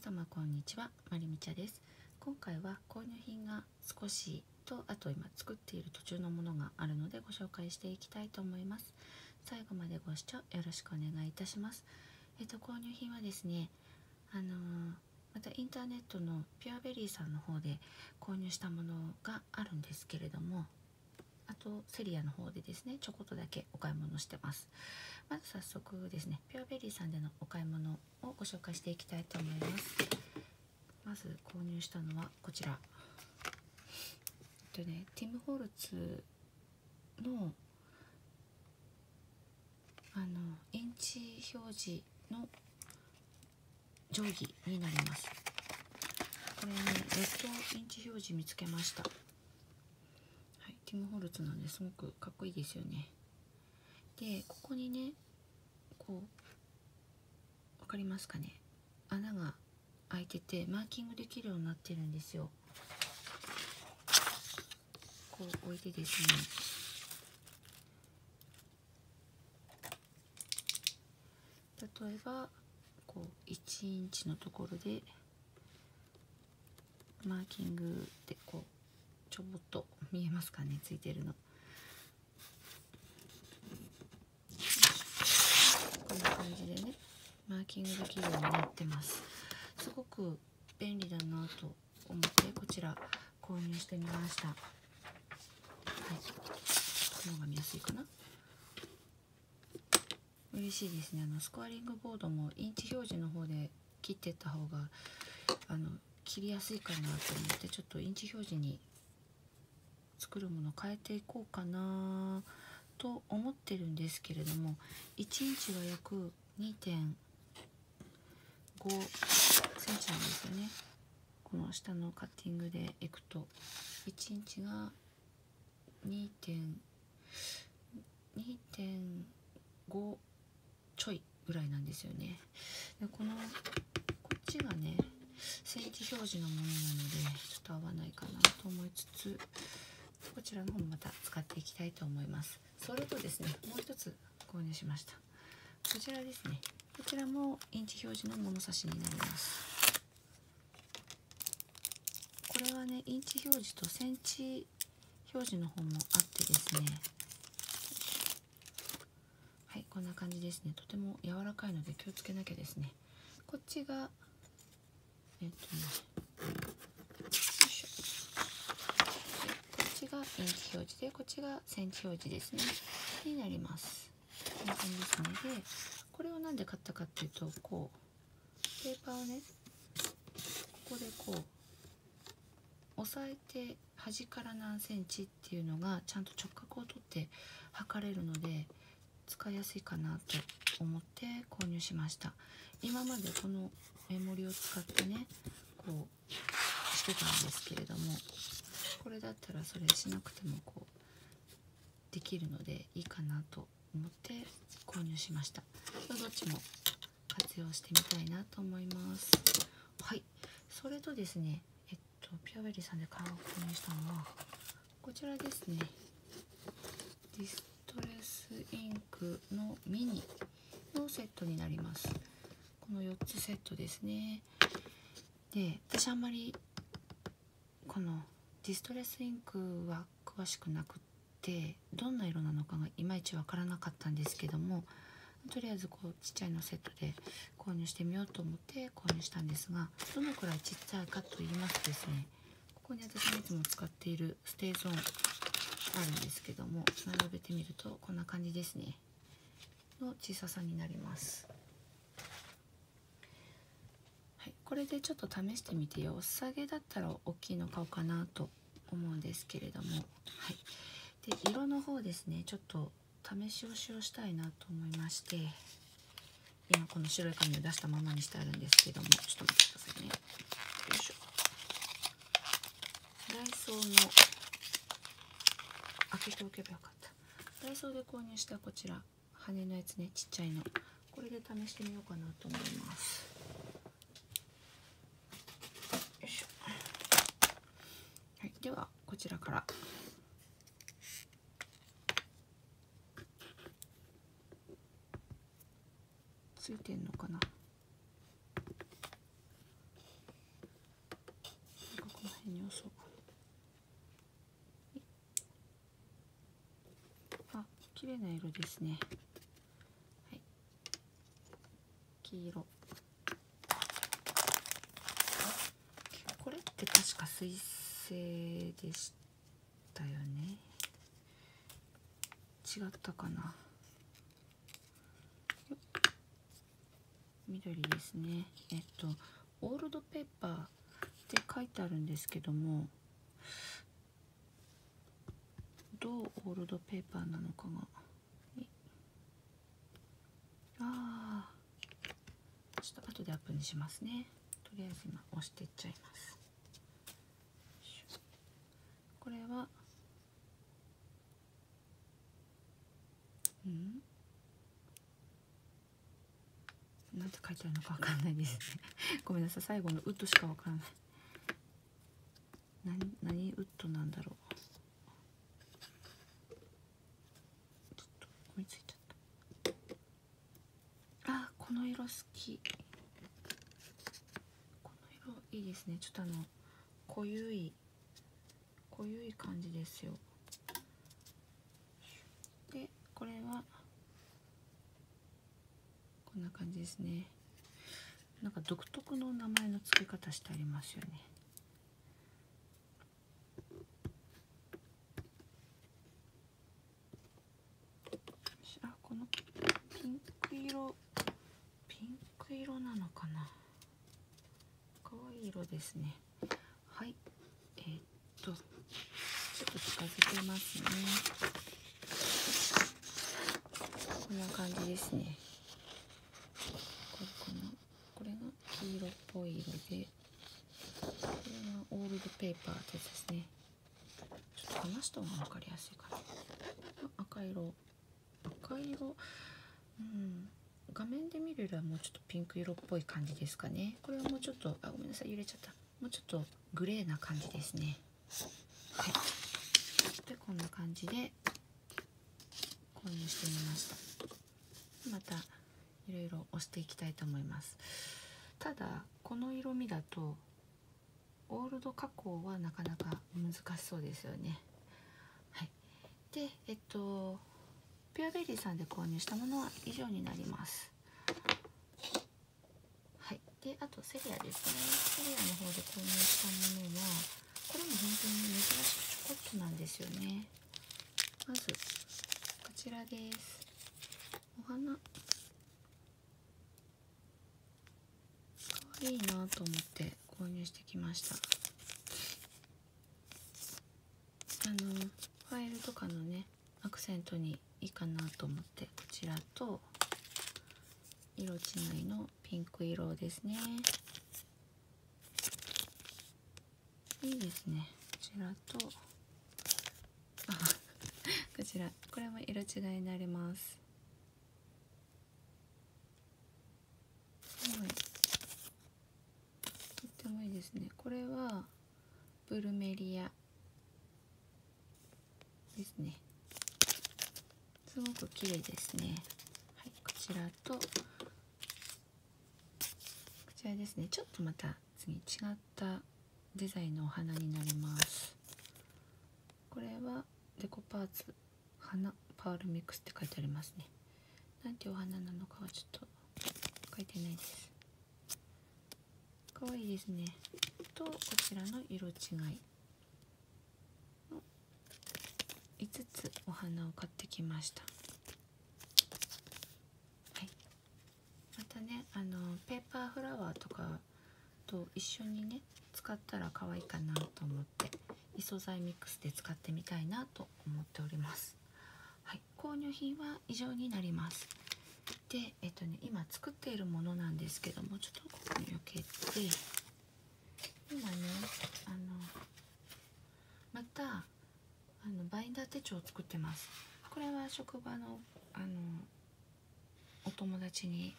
様こんにちは。まりみちゃです。今回は購入品が少しとあと今作っている途中のものがあるのでご紹介していきたいと思います。最後までご視聴よろしくお願いいたします。えっ、と購入品はですねあのー、またインターネットのピュアベリーさんの方で購入したものがあるんですけれどもあとセリアの方でですねちょこっとだけお買い物してます。まず早速ですねピュアベリーさんでのお買い物をご紹介していきたいと思います。まず購入したのはこちら。えっとねティム・ホルツのあのインチ表示の定規になります。これねレッドインチ表示見つけました。ティム・ホルツなんですごくかっこいいですよね。でここにねこう分かりますかね？穴が開いててマーキングできるようになってるんですよ。こう置いてですね。例えばこう1インチのところでマーキングでこうちょぼっと見えますかねついてるの。こんな感じでねマーキングできるようになってます。すごく便利だなと思ってこちら購入してみました。はい。このが見やすいかな。嬉しいですね。あのスコアリングボードもインチ表示の方で切ってった方があの切りやすいかなと思ってちょっとインチ表示に作るもの変えていこうかなと思ってるんですけれども1インチが約2.5センチなんですよね。この下のカッティングでいくと。1インチが2.5ちょいぐらいなんですよね。でこのこっちがねセンチ表示のものなのでちょっと合わないかなと思いつつこちらの方もまた使っていきたいと思います。それとですねもう一つ購入しました。こちらですね。こちらもインチ表示の物差しになります。これはねインチ表示とセンチ表示の方もあってですね。はいこんな感じですね。とても柔らかいので気をつけなきゃですね。こっちがえっとねがインチ表示でこっちがセンチ表示ですね。になります。こんな感じですねでこれを何で買ったかっていうとこうペーパーをね。ここでこう押さえて端から何センチっていうのがちゃんと直角を取って測れるので使いやすいかなと思って購入しました。今までこのメモリを使ってねこうしてたんですけれどもこれだったらそれしなくてもこうできるのでいいかなと思って購入しました。どっちも活用してみたいなと思います。はい。それとですねえっとピュアベリーさんで買う購入したのはこちらですね。ディストレスインクのミニのセットになります。この4つセットですね。で私あんまりこのディストレスインクは詳しくなくってどんな色なのかがいまいちわからなかったんですけどもとりあえずこうちっちゃいのセットで購入してみようと思って購入したんですがどのくらいちっちゃいかと言いますとですねここに私がいつも使っているステーゾーンあるんですけども並べてみるとこんな感じですねの小ささになります。はい、これでちょっと試してみてよお下げだったら大きいの買おうかなと思うんですけれども、はい、で色の方ですね。ちょっと試し押しをしたいなと思いまして。今この白い紙を出したままにしてあるんですけども。ちょっと待ってくださいね。よいしょ。ダイソーの開けておけばよかった。ダイソーで購入したこちら羽のやつね。ちっちゃいの。これで試してみようかなと思います。ではこちらから。ついてんのかな。手に押そうあ綺麗な色ですね。はい。黄色。これって確か水性でしたよね。違ったかな。緑ですね。えっとオールドペーパーって書いてあるんですけどもどうオールドペーパーなのかが。ああちょっと後でアップにしますね。とりあえず今押していっちゃいます。これは。うん？なんて書いてあるのかわかんないですね。ごめんなさい。最後のウッドしかわからない。何何ウッドなんだろう。ちょっと思いついちゃった。あこの色好き。この色いいですね。ちょっとあの濃ゆい濃ゆい感じですよ。でこれはこんな感じですね。なんか独特の名前の付け方してありますよね。あこのピンク色ピンク色なのかな。可愛い色ですね。はいえー、っとと近づけますね。こんな感じですね。これかな。これが黄色っぽい色で。これがオールドペーパーってやつですね。ちょっと離した方が分かりやすいかな。赤色。赤色。うん。画面で見るよりはもうちょっとピンク色っぽい感じですかね。これはもうちょっとあごめんなさい。揺れちゃった。もうちょっとグレーな感じですね。はい。でこんな感じで購入してみました。またいろいろ押していきたいと思います。ただこの色味だとオールド加工はなかなか難しそうですよね。はい。でえっとピュアベリーさんで購入したものは以上になります。はい。であとセリアですね。セリアの方で購入したものはこれも本当に珍しくちょこっとなんですよね。まずこちらです。お花。かわいいなと思って購入してきました。あのファイルとかのねアクセントにいいかなと思ってこちらと色違いのピンク色ですね。いいですね。こちらと。こちらこれも色違いになります。すごい。とってもいいですね。これはブルメリアですね。すごく綺麗ですね。はいこちらとこちらですね。ちょっとまた次違ったデザインのお花になります。これはデコパーツ花パールミックスって書いてありますね。なんてお花なのかはちょっと書いてないです。かわいいですね。とこちらの色違いの5つお花を買ってきました。はい。またねあのペーパーフラワーとかと一緒にね使ったら可愛いかなと思って。異素材ミックスで使ってみたいなと思っております。はい購入品は以上になります。でえっとね今作っているものなんですけどもちょっとここに避けて今ねあのまたあのバインダー手帳を作ってます。これは職場のあのお友達に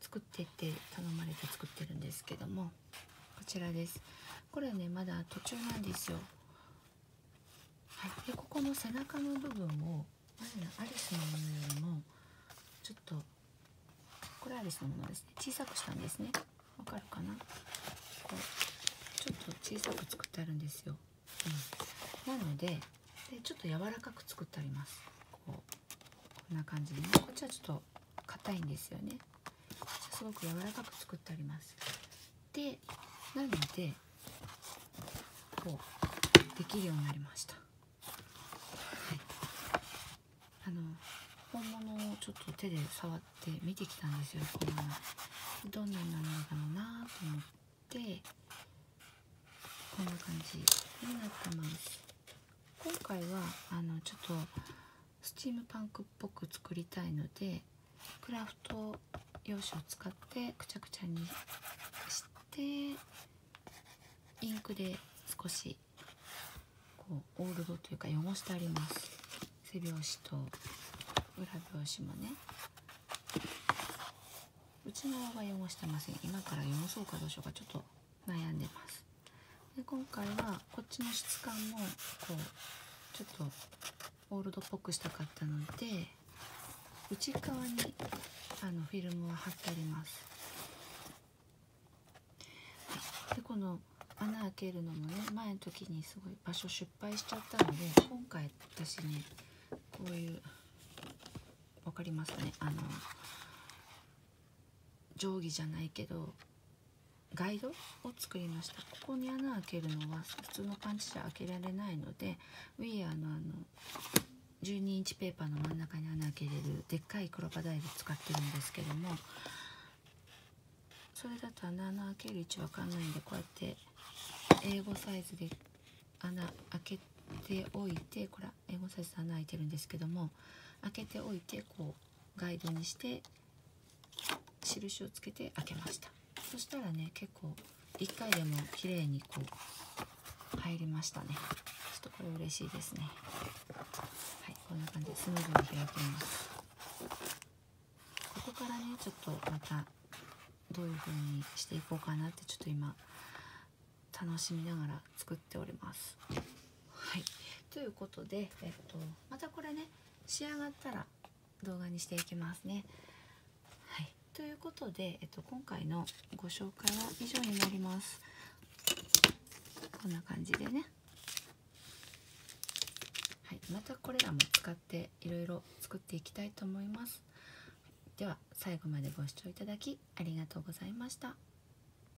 作ってって頼まれて作ってるんですけどもこちらです。これはねまだ途中なんですよ。はいでここの背中の部分を前のアリスのものよりもちょっとこれアリスのものですね。小さくしたんですね。わかるかな？こうちょっと小さく作ってあるんですよ、うん、なのででちょっと柔らかく作ってあります。こうこんな感じでね。こっちはちょっと硬いんですよね。すごく柔らかく作ってあります。でなのでこうできるようになりました、はい、あの本物をちょっと手で触って見てきたんですよ。このどんなになるのかなと思ってこんな感じになってます。今回はあのちょっとスチームパンクっぽく作りたいのでクラフト用紙を使ってくちゃくちゃにしてインクで少しこうオールドというか汚してあります。背拍子と裏表紙もね。内側は汚してません。今から汚そうかどうしようかちょっと悩んでます。で今回はこっちの質感もこうちょっとオールドっぽくしたかったので内側にあのフィルムは貼ってあります、でこの穴開けるのもね前の時にすごい場所失敗しちゃったので今回私ねこういう分かりますね。あの定規じゃないけどガイドを作りました。ここに穴開けるのは普通のパンチじゃ開けられないのでウィーアーのあの12インチペーパーの真ん中に穴開けれるでっかい黒バダイル使ってるんですけどもそれだと穴の開ける位置わかんないんでこうやって英語サイズで穴開けておいてこれ英語サイズで穴開いてるんですけども開けておいてこうガイドにして印をつけて開けました。そしたらね結構1回でも綺麗にこう入りましたね。ちょっとこれ嬉しいですね。はいこんな感じでスムーズに開けます。ここからねちょっとまたどういう風にしていこうかなってちょっと今楽しみながら作っております。はい。ということで、えっと、またこれね仕上がったら動画にしていきますね。はい、ということで、えっと、今回のご紹介は以上になります。こんな感じでね。はい、またこれらも使っていろいろ作っていきたいと思います。では最後までご視聴いただきありがとうございました。